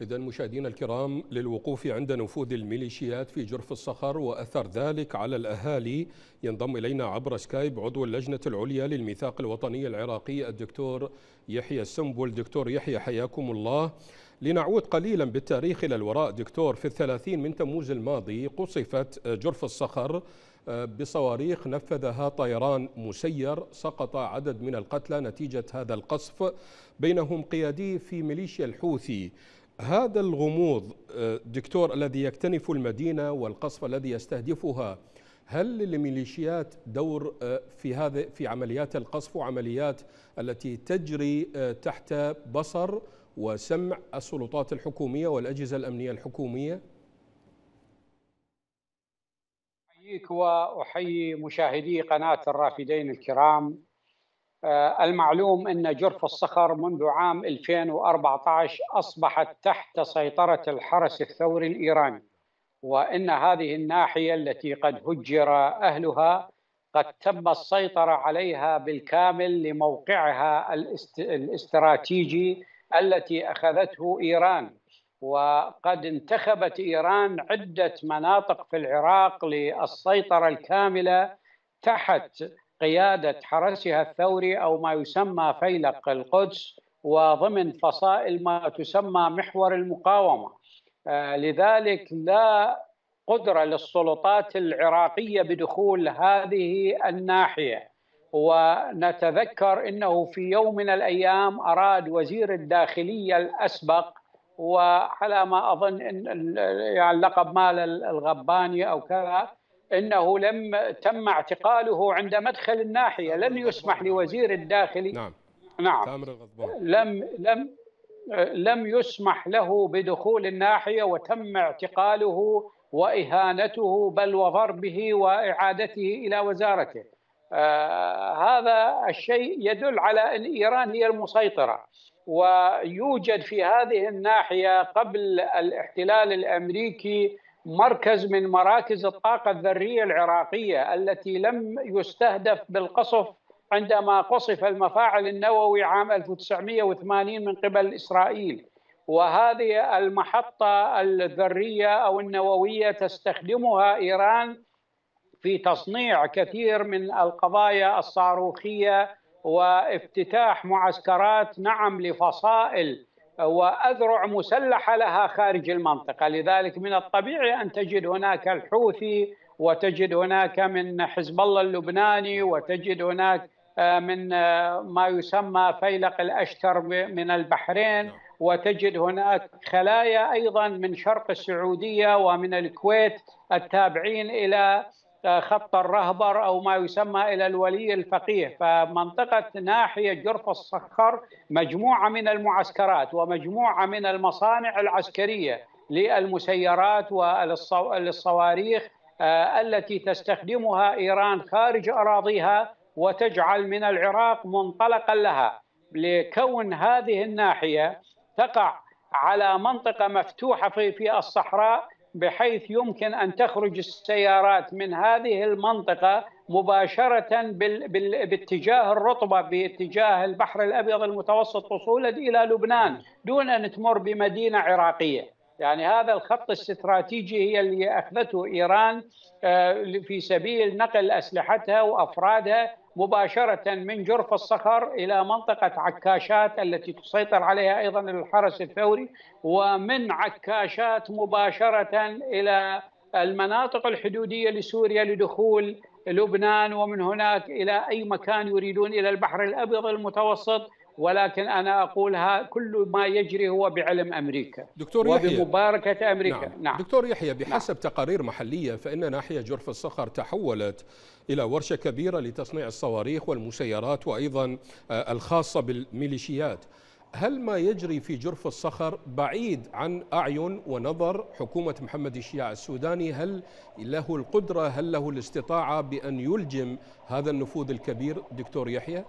إذا مشاهدينا الكرام للوقوف عند نفوذ الميليشيات في جرف الصخر وأثر ذلك على الأهالي ينضم إلينا عبر سكايب عضو اللجنة العليا للميثاق الوطني العراقي الدكتور يحيى السنبل. دكتور يحيى حياكم الله. لنعود قليلا بالتاريخ إلى الوراء. دكتور في الثلاثين من تموز الماضي قصفت جرف الصخر بصواريخ نفذها طيران مسير سقط عدد من القتلى نتيجة هذا القصف بينهم قيادي في ميليشيا الحوثي. هذا الغموض دكتور الذي يكتنف المدينة والقصف الذي يستهدفها هل للميليشيات دور في هذا في عمليات القصف وعمليات التي تجري تحت بصر وسمع السلطات الحكومية والأجهزة الأمنية الحكومية؟ أحييك وأحيي مشاهدي قناة الرافدين الكرام آه، المعلوم أن جرف الصخر منذ عام 2014 أصبحت تحت سيطرة الحرس الثوري الإيراني وأن هذه الناحية التي قد هجر أهلها قد تم السيطرة عليها بالكامل لموقعها الاستراتيجي التي أخذته إيران وقد انتخبت إيران عدة مناطق في العراق للسيطرة الكاملة تحت قيادة حرسها الثوري أو ما يسمى فيلق القدس وضمن فصائل ما تسمى محور المقاومة. آه، لذلك لا قدرة للسلطات العراقية بدخول هذه الناحية. ونتذكر إنه في يوم من الأيام أراد وزير الداخلية الأسبق وعلى ما أظن إن يعني لقب مال الغباني أو كذا إنه لم تم اعتقاله عند مدخل الناحية لم يسمح لوزير الداخلي نعم. نعم. لم لم لم يسمح له بدخول الناحية وتم اعتقاله وإهانته بل وضربه وإعادته إلى وزارته. آه هذا الشيء يدل على أن إيران هي المسيطرة ويوجد في هذه الناحية قبل الاحتلال الأمريكي مركز من مراكز الطاقة الذرية العراقية التي لم يستهدف بالقصف عندما قصف المفاعل النووي عام 1980 من قبل إسرائيل. وهذه المحطة الذرية أو النووية تستخدمها إيران في تصنيع كثير من القضايا الصاروخية وافتتاح معسكرات نعم لفصائل وأذرع مسلحه لها خارج المنطقة، لذلك من الطبيعي أن تجد هناك الحوثي وتجد هناك من حزب الله اللبناني وتجد هناك آه، من آه، ما يسمى فيلق الأشتر من البحرين وتجد هناك خلايا أيضا من شرق السعودية ومن الكويت التابعين إلى خط الرهبر أو ما يسمى إلى الولي الفقيه فمنطقة ناحية جرف الصخر مجموعة من المعسكرات ومجموعة من المصانع العسكرية للمسيرات وللصواريخ آه، التي تستخدمها إيران خارج أراضيها وتجعل من العراق منطلقا لها. لكون هذه الناحية تقع على منطقة مفتوحة في في الصحراء بحيث يمكن أن تخرج السيارات من هذه المنطقة مباشرة باتجاه الرطبه باتجاه البحر الأبيض المتوسط وصولا إلى لبنان دون أن تمر بمدينة عراقية. يعني هذا الخط الاستراتيجي هي اللي أخذته إيران آه، في سبيل نقل أسلحتها وأفرادها مباشرة من جرف الصخر إلى منطقة عكاشات التي تسيطر عليها أيضا الحرس الثوري ومن عكاشات مباشرة إلى المناطق الحدودية لسوريا لدخول لبنان ومن هناك إلى أي مكان يريدون إلى البحر الأبيض المتوسط. ولكن أنا أقولها كل ما يجري هو بعلم أمريكا دكتور يحيى وبمباركة أمريكا نعم. نعم. دكتور يحيى بحسب نعم. تقارير محلية فإن ناحية جرف الصخر تحولت إلى ورشة كبيرة لتصنيع الصواريخ والمسيرات وأيضا آه، الخاصة بالميليشيات هل ما يجري في جرف الصخر بعيد عن أعين ونظر حكومة محمد الشياع السوداني هل له القدرة هل له الاستطاعة بأن يلجم هذا النفوذ الكبير دكتور يحيى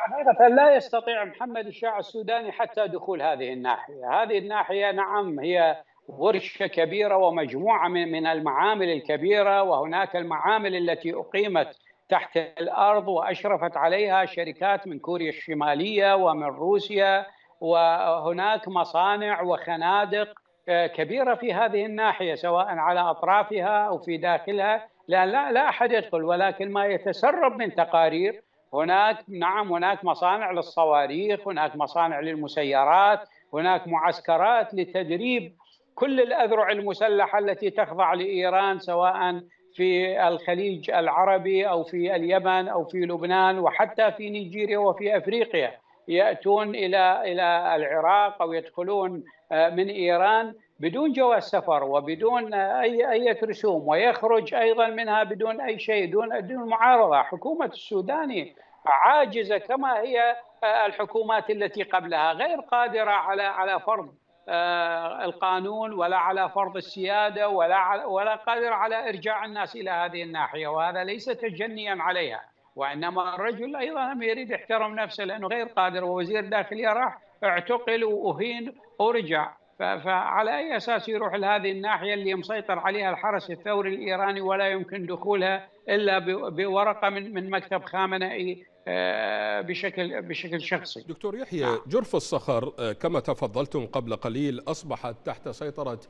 حقيقة لا يستطيع محمد الشاع السوداني حتى دخول هذه الناحية. هذه الناحية نعم هي ورشة كبيرة ومجموعة من المعامل الكبيرة وهناك المعامل التي أقيمت تحت الأرض وأشرفت عليها شركات من كوريا الشمالية ومن روسيا وهناك مصانع وخنادق كبيرة في هذه الناحية سواء على أطرافها أو في داخلها. لا لا, لا أحد يدخل ولكن ما يتسرب من تقارير هناك نعم هناك مصانع للصواريخ هناك مصانع للمسيرات هناك معسكرات لتدريب كل الأذرع المسلحة التي تخضع لإيران سواء في الخليج العربي أو في اليمن أو في لبنان وحتى في نيجيريا وفي أفريقيا. يأتون إلى إلى العراق أو يدخلون آه، من إيران بدون جواز سفر وبدون أي أي رسوم ويخرج أيضا منها بدون أي شيء دون دون معارضة. حكومة السوداني عاجزة كما هي آه، الحكومات التي قبلها غير قادرة على على فرض آه، القانون ولا على فرض السيادة ولا ولا قادر على إرجاع الناس إلى هذه الناحية. وهذا ليس تجنيا عليها. وإنما الرجل أيضا لم يريد يحترم نفسه لأنه غير قادر ووزير داخليه راح اعتقل وأهين ورجع فعلى أي أساس يروح لهذه الناحية اللي مسيطر عليها الحرس الثوري الإيراني ولا يمكن دخولها إلا بورقة من من مكتب خامنئي آه، بشكل بشكل شخصي. دكتور يحيى نعم. جرف الصخر آه، كما تفضلتم قبل قليل أصبحت تحت سيطرة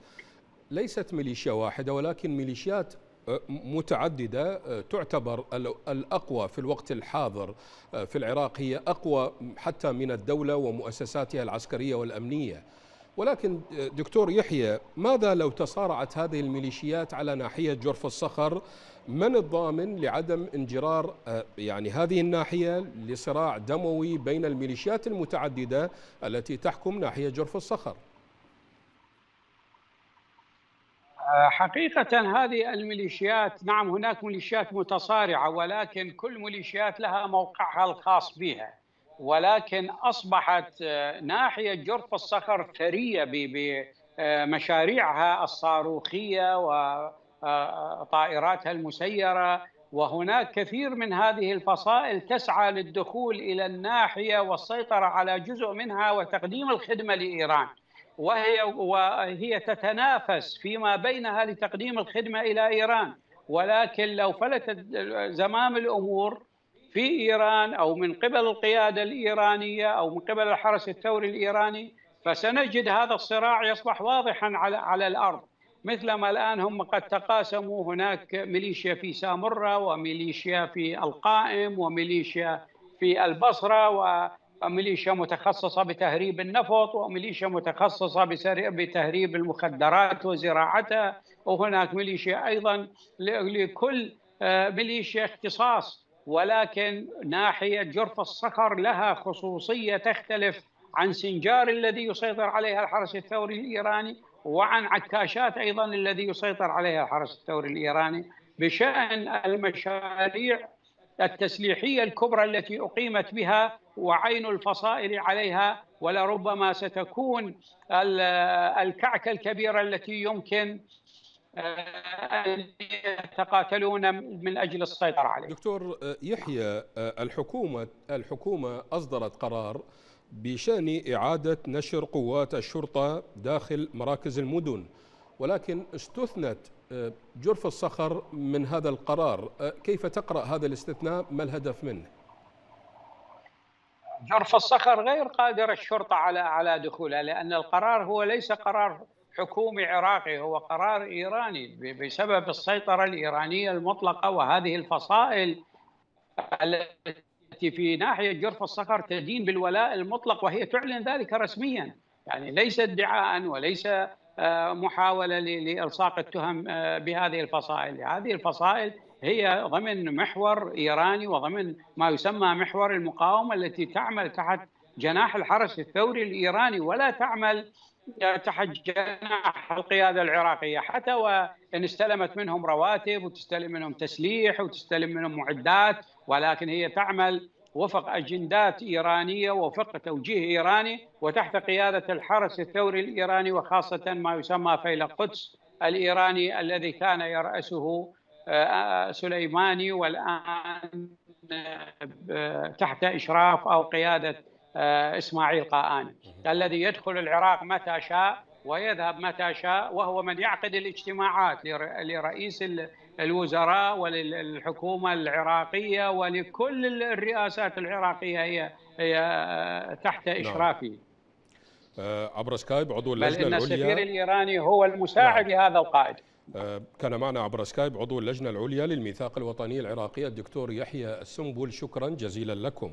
ليست ميليشيا واحدة ولكن ميليشيات متعددة تعتبر الأقوى في الوقت الحاضر في العراق هي أقوى حتى من الدولة ومؤسساتها العسكرية والأمنية. ولكن دكتور يحيى ماذا لو تصارعت هذه الميليشيات على ناحية جرف الصخر؟ من الضامن لعدم انجرار يعني هذه الناحية لصراع دموي بين الميليشيات المتعددة التي تحكم ناحية جرف الصخر آه، حقيقة هذه الميليشيات نعم هناك ميليشيات متصارعة ولكن كل ميليشيات لها موقعها الخاص بها. ولكن أصبحت آه، ناحية جرف الصخر ثرية بمشاريعها الصاروخية و طائراتها المسيرة. وهناك كثير من هذه الفصائل تسعى للدخول إلى الناحية والسيطرة على جزء منها وتقديم الخدمة لإيران. وهي وهي تتنافس فيما بينها لتقديم الخدمة إلى إيران. ولكن لو فلتت زمام الأمور في إيران أو من قبل القيادة الإيرانية أو من قبل الحرس الثوري الإيراني فسنجد هذا الصراع يصبح واضحا على على الأرض. مثلما الآن هم قد تقاسموا هناك ميليشيا في سامرة وميليشيا في القائم وميليشيا في البصرة وميليشيا متخصصة بتهريب النفط وميليشيا متخصصة بتهريب المخدرات وزراعتها وهناك ميليشيا أيضا لكل آه، ميليشيا اختصاص. ولكن ناحية جرف الصخر لها خصوصية تختلف عن سنجار الذي يسيطر عليها الحرس الثوري الإيراني وعن عكاشات أيضا الذي يسيطر عليها الحرس الثوري الإيراني. بشأن المشاريع التسليحية الكبرى التي أقيمت بها وعين الفصائل عليها ولربما ستكون الكعكة الكبيرة التي يمكن آه، أن يتقاتلون من أجل السيطرة عليه. دكتور يحيى آه، الحكومة الحكومة أصدرت قرار بشأن إعادة نشر قوات الشرطة داخل مراكز المدن ولكن استثنت آه، جرف الصخر من هذا القرار آه، كيف تقرأ هذا الاستثناء؟ ما الهدف منه؟ جرف الصخر غير قادر الشرطة على على دخولها لأن القرار هو ليس قرار حكومي عراقي هو قرار إيراني بسبب السيطرة الإيرانية المطلقة وهذه الفصائل التي في ناحية جرف الصخر تدين بالولاء المطلق وهي تعلن ذلك رسميا. يعني ليس ادعاء وليس آه، محاولة لإلصاق التهم آه، بهذه الفصائل، هذه الفصائل هي ضمن محور إيراني وضمن ما يسمى محور المقاومة التي تعمل تحت جناح الحرس الثوري الإيراني ولا تعمل تحت جناح القياده العراقية. حتى وإن استلمت منهم رواتب وتستلم منهم تسليح وتستلم منهم معدات ولكن هي تعمل وفق أجندات إيرانية وفق توجيه إيراني وتحت قيادة الحرس الثوري الإيراني وخاصة ما يسمى فيل القدس الإيراني الذي كان يرأسه آه، سليماني والآن آه، تحت إشراف أو قيادة آه، إسماعيل قائاني الذي يدخل العراق متى شاء ويذهب متى شاء وهو من يعقد الاجتماعات لرئيس الوزراء وللحكومة العراقية ولكل الرئاسات العراقية هي هي تحت نعم. اشرافه عبر سكايب عضو اللجنة بل إن العليا السفير الإيراني هو المساعد نعم. لهذا القائد كان معنا عبر سكايب عضو اللجنة العليا للميثاق الوطني العراقي الدكتور يحيى السنبل شكرا جزيلا لكم